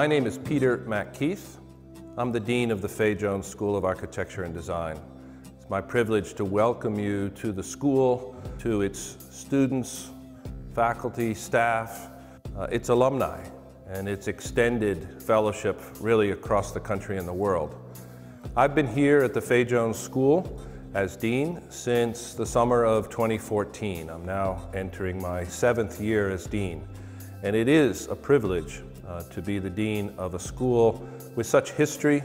My name is Peter MacKeith. I'm the Dean of the Fay Jones School of Architecture and Design. It's my privilege to welcome you to the school, to its students, faculty, staff, uh, its alumni, and its extended fellowship really across the country and the world. I've been here at the Fay Jones School as Dean since the summer of 2014. I'm now entering my seventh year as Dean, and it is a privilege uh, to be the Dean of a school with such history,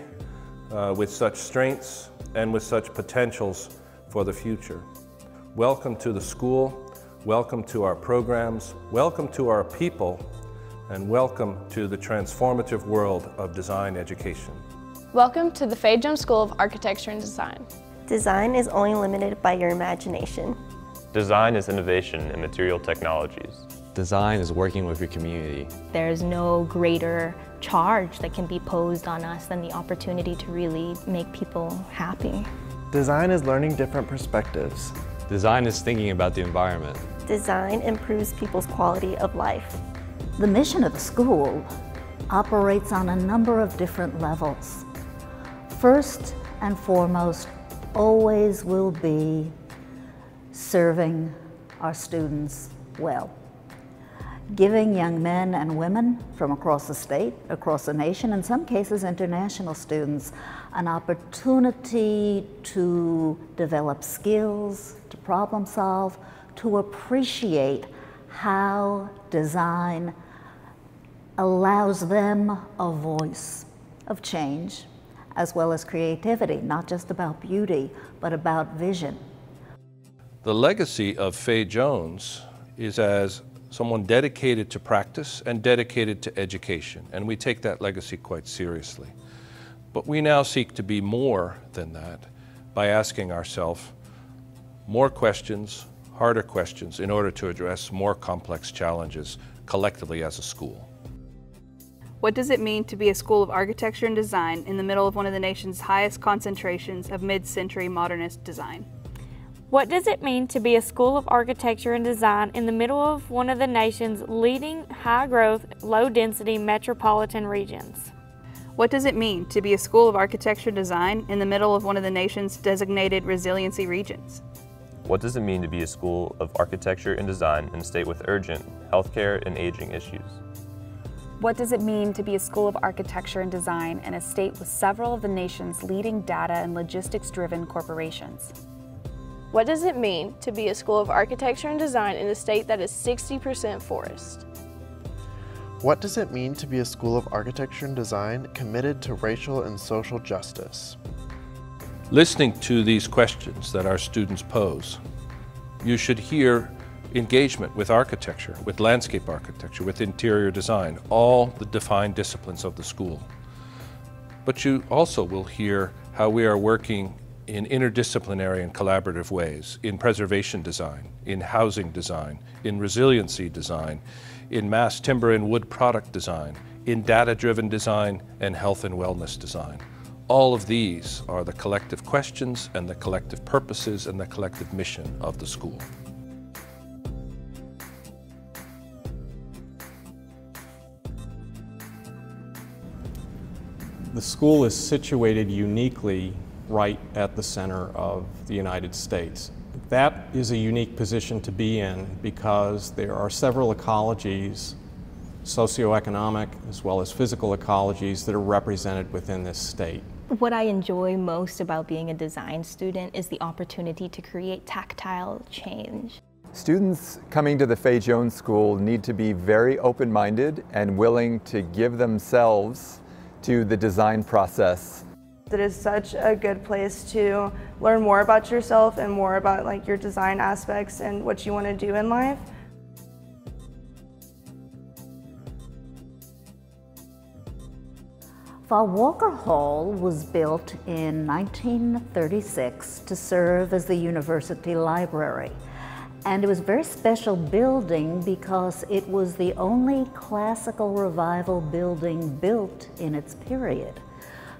uh, with such strengths, and with such potentials for the future. Welcome to the school, welcome to our programs, welcome to our people, and welcome to the transformative world of design education. Welcome to the Fay Jones School of Architecture and Design. Design is only limited by your imagination. Design is innovation in material technologies. Design is working with your community. There's no greater charge that can be posed on us than the opportunity to really make people happy. Design is learning different perspectives. Design is thinking about the environment. Design improves people's quality of life. The mission of the school operates on a number of different levels. First and foremost, always will be serving our students well giving young men and women from across the state, across the nation, in some cases international students, an opportunity to develop skills, to problem solve, to appreciate how design allows them a voice of change as well as creativity, not just about beauty, but about vision. The legacy of Fay Jones is as someone dedicated to practice and dedicated to education, and we take that legacy quite seriously. But we now seek to be more than that by asking ourselves more questions, harder questions, in order to address more complex challenges collectively as a school. What does it mean to be a school of architecture and design in the middle of one of the nation's highest concentrations of mid-century modernist design? What does it mean to be a school of architecture and design in the middle of one of the nation's leading high growth, low density metropolitan regions? What does it mean to be a school of architecture and design in the middle of one of the nation's designated resiliency regions? What does it mean to be a school of architecture and design in a state with urgent healthcare and aging issues? What does it mean to be a school of architecture and design in a state with several of the nation's leading data and logistics driven corporations? What does it mean to be a school of architecture and design in a state that is 60% forest? What does it mean to be a school of architecture and design committed to racial and social justice? Listening to these questions that our students pose, you should hear engagement with architecture, with landscape architecture, with interior design, all the defined disciplines of the school. But you also will hear how we are working in interdisciplinary and collaborative ways, in preservation design, in housing design, in resiliency design, in mass timber and wood product design, in data-driven design, and health and wellness design. All of these are the collective questions and the collective purposes and the collective mission of the school. The school is situated uniquely right at the center of the United States. That is a unique position to be in because there are several ecologies, socioeconomic as well as physical ecologies that are represented within this state. What I enjoy most about being a design student is the opportunity to create tactile change. Students coming to the Fay Jones School need to be very open-minded and willing to give themselves to the design process it is such a good place to learn more about yourself and more about like your design aspects and what you want to do in life. Vol Walker Hall was built in 1936 to serve as the university library. And it was a very special building because it was the only classical revival building built in its period.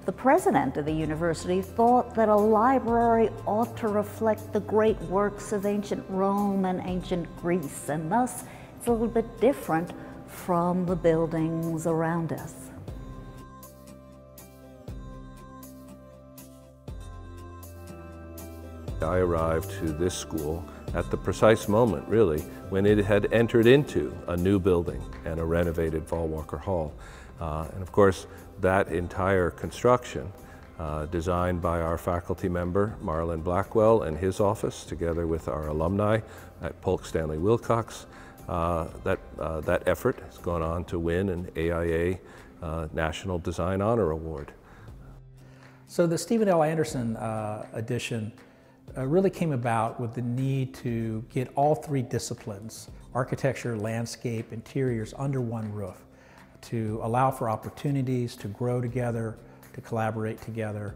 The president of the university thought that a library ought to reflect the great works of ancient Rome and ancient Greece, and thus it's a little bit different from the buildings around us. I arrived to this school at the precise moment, really, when it had entered into a new building and a renovated Vol Walker Hall. Uh, and of course, that entire construction, uh, designed by our faculty member, Marlon Blackwell, and his office, together with our alumni at Polk Stanley Wilcox, uh, that, uh, that effort has gone on to win an AIA uh, National Design Honor Award. So the Steven L. Anderson uh, edition uh, really came about with the need to get all three disciplines, architecture, landscape, interiors, under one roof to allow for opportunities to grow together, to collaborate together.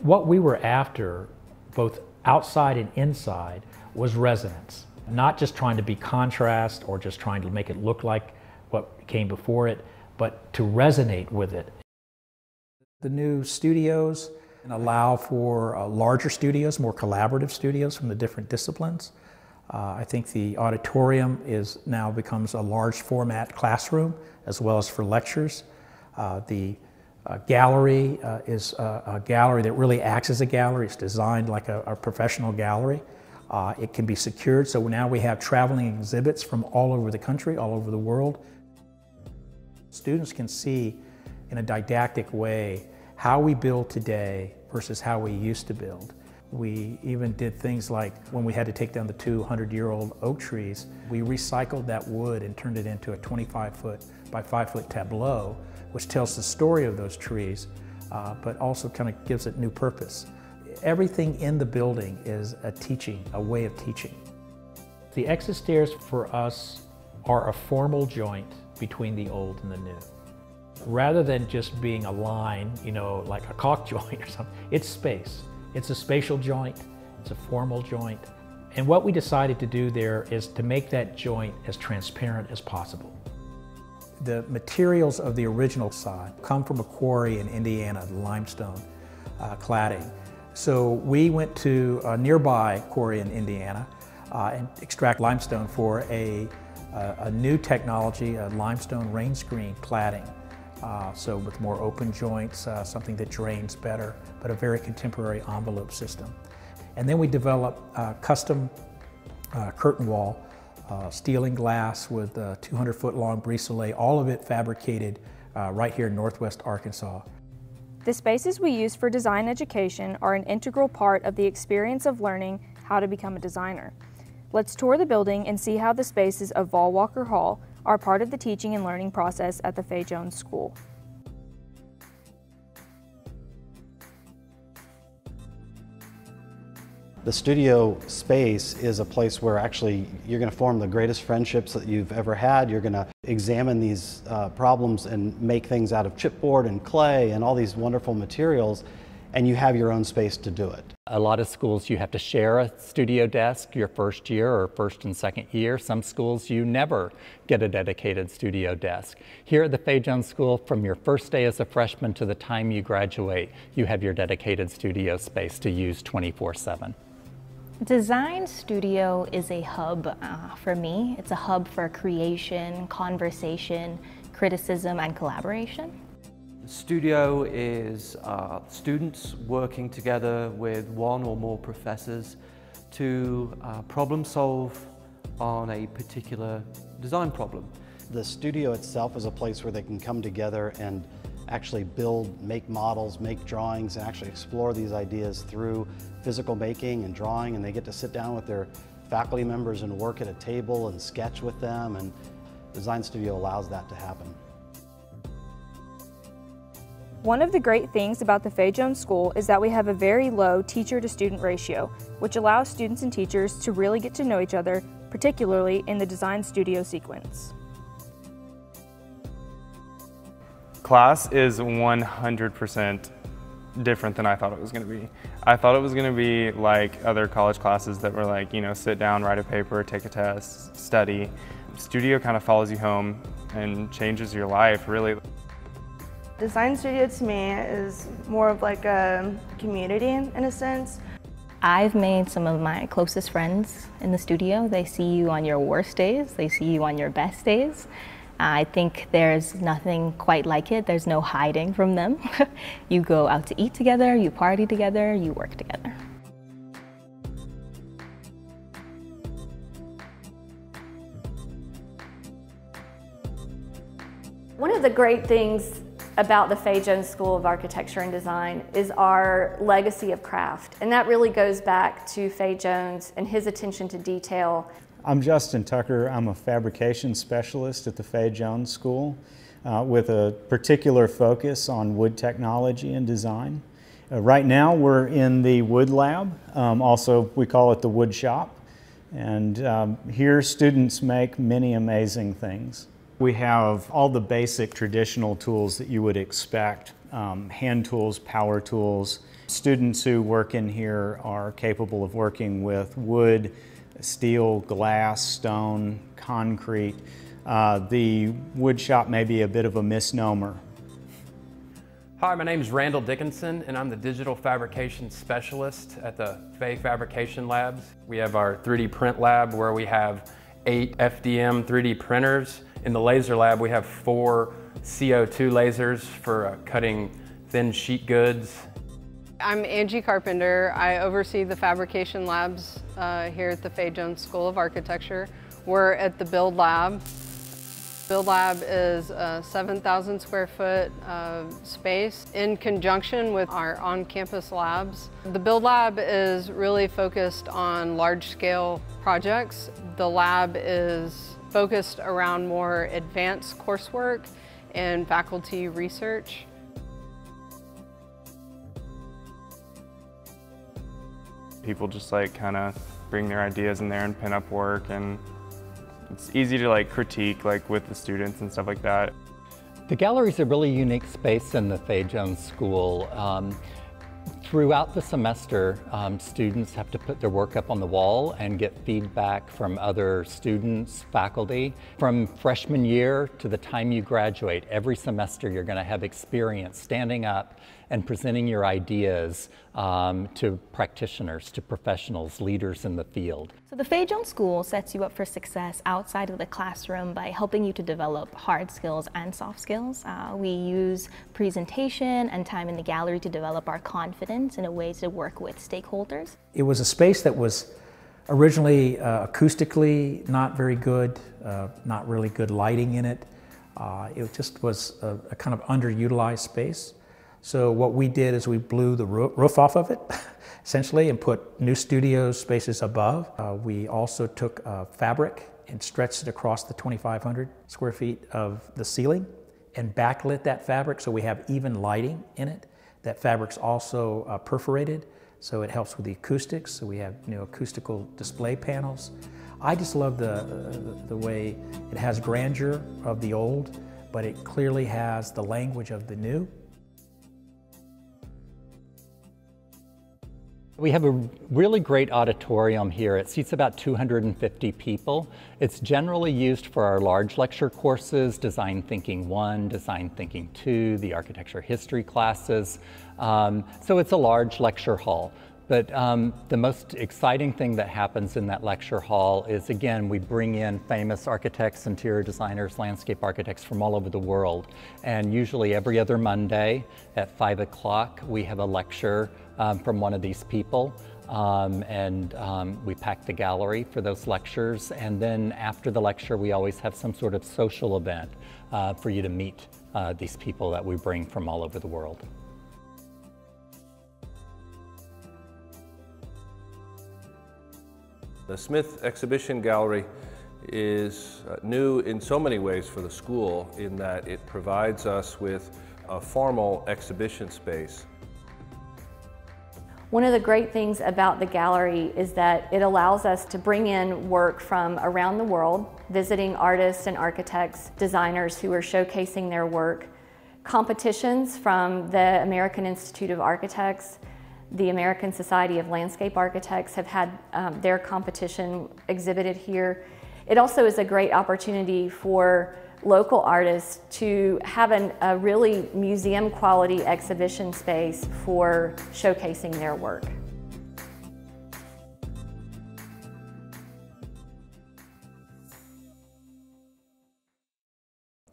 What we were after, both outside and inside, was resonance. Not just trying to be contrast or just trying to make it look like what came before it, but to resonate with it. The new studios allow for uh, larger studios, more collaborative studios from the different disciplines. Uh, I think the auditorium is now becomes a large format classroom as well as for lectures. Uh, the uh, gallery uh, is a, gallery that really acts as a gallery. It's designed like a, a professional gallery. Uh, it can be secured, so now we have traveling exhibits from all over the country, all over the world. Students can see in a didactic way how we build today versus how we used to build. We even did things like when we had to take down the 200-year-old oak trees, we recycled that wood and turned it into a 25-foot by 5-foot tableau, which tells the story of those trees, uh, but also kind of gives it new purpose. Everything in the building is a teaching, a way of teaching. The exit stairs for us are a formal joint between the old and the new. Rather than just being a line, you know, like a caulk joint or something, it's space. It's a spatial joint, it's a formal joint. And what we decided to do there is to make that joint as transparent as possible. The materials of the original sod come from a quarry in Indiana, limestone uh, cladding. So we went to a nearby quarry in Indiana uh, and extract limestone for a, a, a, new technology, a limestone rain screen cladding. Uh, so with more open joints, uh, something that drains better, but a very contemporary envelope system. And then we develop uh, custom uh, curtain wall, uh, steel and glass with 200 foot long brise all of it fabricated uh, right here in Northwest Arkansas. The spaces we use for design education are an integral part of the experience of learning how to become a designer. Let's tour the building and see how the spaces of Walker Hall are part of the teaching and learning process at the Fay Jones School. The studio space is a place where actually you're going to form the greatest friendships that you've ever had. You're going to examine these uh, problems and make things out of chipboard and clay and all these wonderful materials and you have your own space to do it. A lot of schools you have to share a studio desk your first year or first and second year. Some schools you never get a dedicated studio desk. Here at the Fay Jones School, from your first day as a freshman to the time you graduate, you have your dedicated studio space to use 24-7. Design Studio is a hub uh, for me. It's a hub for creation, conversation, criticism, and collaboration. Studio is uh, students working together with one or more professors to uh, problem solve on a particular design problem. The studio itself is a place where they can come together and actually build, make models, make drawings, and actually explore these ideas through physical making and drawing, and they get to sit down with their faculty members and work at a table and sketch with them, and Design Studio allows that to happen. One of the great things about the Fay Jones School is that we have a very low teacher to student ratio, which allows students and teachers to really get to know each other, particularly in the design studio sequence. Class is 100% different than I thought it was going to be. I thought it was going to be like other college classes that were like, you know, sit down, write a paper, take a test, study. Studio kind of follows you home and changes your life, really. Design studio to me is more of like a community in a sense. I've made some of my closest friends in the studio. They see you on your worst days, they see you on your best days. I think there's nothing quite like it. There's no hiding from them. you go out to eat together, you party together, you work together. One of the great things about the Fay Jones School of Architecture and Design is our legacy of craft. And that really goes back to Fay Jones and his attention to detail. I'm Justin Tucker. I'm a fabrication specialist at the Fay Jones School uh, with a particular focus on wood technology and design. Uh, right now we're in the wood lab, um, also we call it the wood shop. And um, here students make many amazing things. We have all the basic traditional tools that you would expect, um, hand tools, power tools. Students who work in here are capable of working with wood, steel, glass, stone, concrete. Uh, the wood shop may be a bit of a misnomer. Hi, my name is Randall Dickinson and I'm the digital fabrication specialist at the Fay Fabrication Labs. We have our 3D print lab where we have eight FDM 3D printers in the laser lab, we have four CO2 lasers for uh, cutting thin sheet goods. I'm Angie Carpenter. I oversee the fabrication labs uh, here at the Fay Jones School of Architecture. We're at the Build Lab. Build Lab is a 7,000 square foot uh, space in conjunction with our on-campus labs. The Build Lab is really focused on large-scale projects. The lab is focused around more advanced coursework and faculty research. People just like kind of bring their ideas in there and pin up work and it's easy to like critique like with the students and stuff like that. The gallery is a really unique space in the Fay Jones School. Um, Throughout the semester, um, students have to put their work up on the wall and get feedback from other students, faculty. From freshman year to the time you graduate, every semester you're going to have experience standing up and presenting your ideas um, to practitioners, to professionals, leaders in the field. So the Fay Jones School sets you up for success outside of the classroom by helping you to develop hard skills and soft skills. Uh, we use presentation and time in the gallery to develop our confidence in a way to work with stakeholders. It was a space that was originally uh, acoustically not very good, uh, not really good lighting in it. Uh, it just was a, a kind of underutilized space. So what we did is we blew the roof off of it, essentially, and put new studio spaces above. Uh, we also took uh, fabric and stretched it across the 2,500 square feet of the ceiling and backlit that fabric so we have even lighting in it. That fabric's also uh, perforated, so it helps with the acoustics. So we have you know, acoustical display panels. I just love the, uh, the way it has grandeur of the old, but it clearly has the language of the new. We have a really great auditorium here. It seats about 250 people. It's generally used for our large lecture courses, Design Thinking 1, Design Thinking 2, the Architecture History classes. Um, so it's a large lecture hall. But um, the most exciting thing that happens in that lecture hall is, again, we bring in famous architects, interior designers, landscape architects from all over the world. And usually every other Monday at 5 o'clock, we have a lecture um, from one of these people. Um, and um, we pack the gallery for those lectures. And then after the lecture, we always have some sort of social event uh, for you to meet uh, these people that we bring from all over the world. The Smith Exhibition Gallery is uh, new in so many ways for the school in that it provides us with a formal exhibition space. One of the great things about the gallery is that it allows us to bring in work from around the world, visiting artists and architects, designers who are showcasing their work, competitions from the American Institute of Architects, the American Society of Landscape Architects have had um, their competition exhibited here. It also is a great opportunity for local artists to have an, a really museum quality exhibition space for showcasing their work.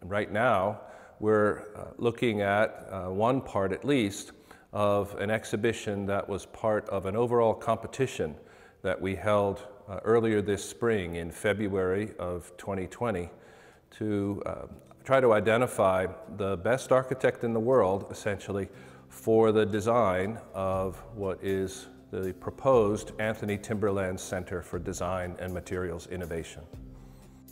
Right now, we're uh, looking at uh, one part at least of an exhibition that was part of an overall competition that we held uh, earlier this spring in February of 2020 to uh, try to identify the best architect in the world, essentially, for the design of what is the proposed Anthony Timberland Center for Design and Materials Innovation.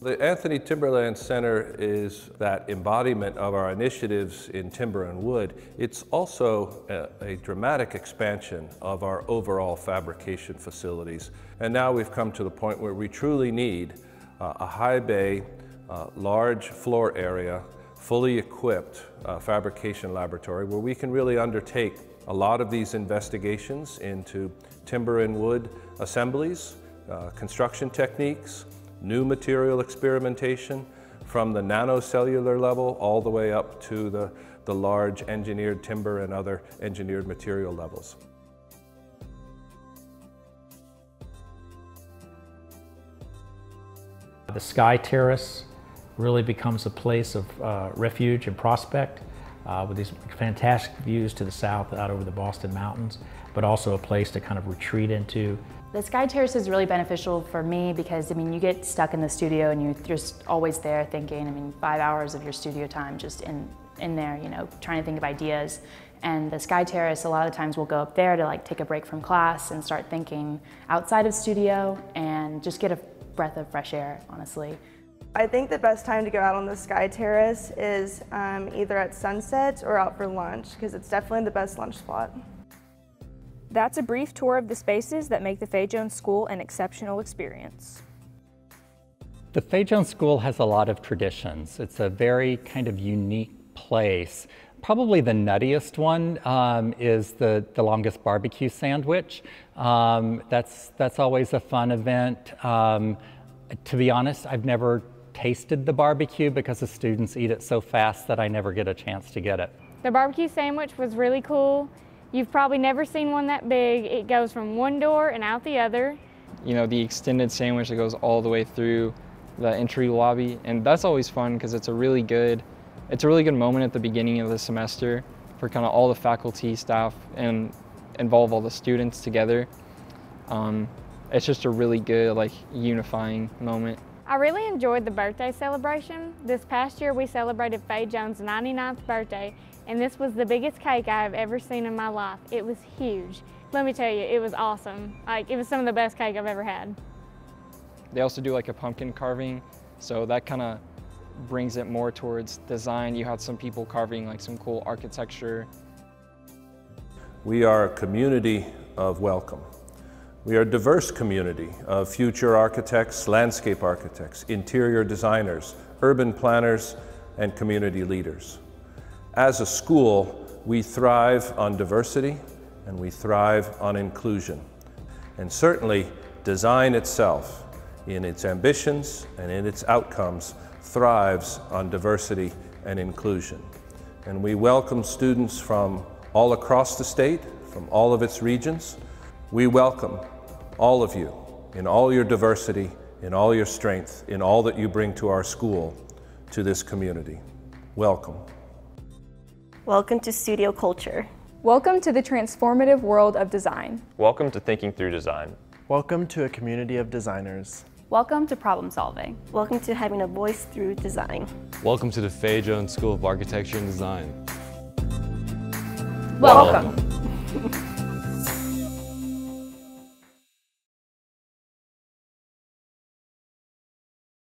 The Anthony Timberland Center is that embodiment of our initiatives in timber and wood. It's also a, a, dramatic expansion of our overall fabrication facilities. And now we've come to the point where we truly need uh, a high bay, uh, large floor area, fully equipped uh, fabrication laboratory where we can really undertake a lot of these investigations into timber and wood assemblies, uh, construction techniques, new material experimentation from the nanocellular level all the way up to the, the large engineered timber and other engineered material levels. The Sky Terrace really becomes a place of uh, refuge and prospect uh, with these fantastic views to the south out over the Boston Mountains, but also a place to kind of retreat into the Sky Terrace is really beneficial for me because, I mean, you get stuck in the studio and you're just always there thinking, I mean, five hours of your studio time just in, in there, you know, trying to think of ideas. And the Sky Terrace, a lot of times we'll go up there to like take a break from class and start thinking outside of studio and just get a breath of fresh air, honestly. I think the best time to go out on the Sky Terrace is um, either at sunset or out for lunch because it's definitely the best lunch spot. That's a brief tour of the spaces that make the Fay Jones School an exceptional experience. The Fay Jones School has a lot of traditions. It's a very kind of unique place. Probably the nuttiest one um, is the, the longest barbecue sandwich. Um, that's, that's always a fun event. Um, to be honest, I've never tasted the barbecue because the students eat it so fast that I never get a chance to get it. The barbecue sandwich was really cool. You've probably never seen one that big. It goes from one door and out the other. You know, the extended sandwich that goes all the way through the entry lobby. And that's always fun because it's a really good, it's a really good moment at the beginning of the semester for kind of all the faculty, staff, and involve all the students together. Um, it's just a really good, like, unifying moment. I really enjoyed the birthday celebration. This past year we celebrated Fay Jones' 99th birthday and this was the biggest cake I have ever seen in my life. It was huge. Let me tell you, it was awesome. Like, it was some of the best cake I've ever had. They also do like a pumpkin carving, so that kind of brings it more towards design. You had some people carving like some cool architecture. We are a community of welcome. We are a diverse community of future architects, landscape architects, interior designers, urban planners, and community leaders. As a school, we thrive on diversity and we thrive on inclusion. And certainly, design itself, in its ambitions and in its outcomes, thrives on diversity and inclusion. And we welcome students from all across the state, from all of its regions. We welcome all of you in all your diversity, in all your strength, in all that you bring to our school, to this community. Welcome. Welcome to Studio Culture. Welcome to the transformative world of design. Welcome to Thinking Through Design. Welcome to a community of designers. Welcome to problem solving. Welcome to having a voice through design. Welcome to the Fay Jones School of Architecture and Design. Welcome. Welcome.